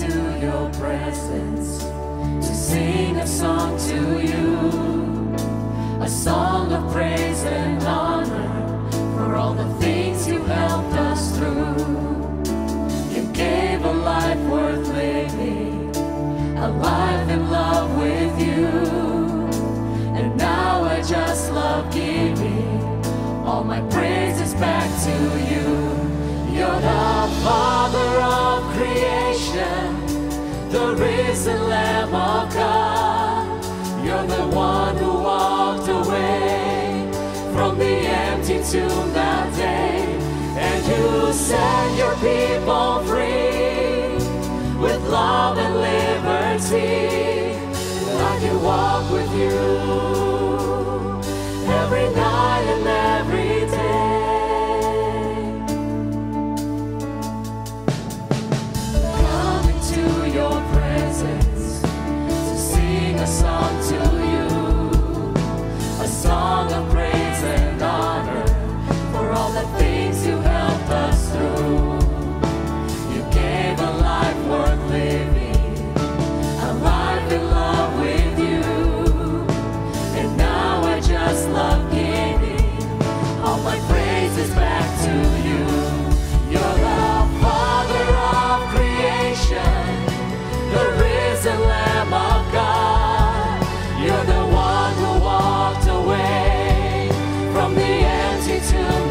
into your presence to sing a song to you, a song of praise and honor for all the things you helped us through. You gave a life worth living, a life in love with you. And now I just love giving all my praises back to you. You're the the risen Lamb of God. You're the one who walked away from the empty tomb that day, and you set your people free to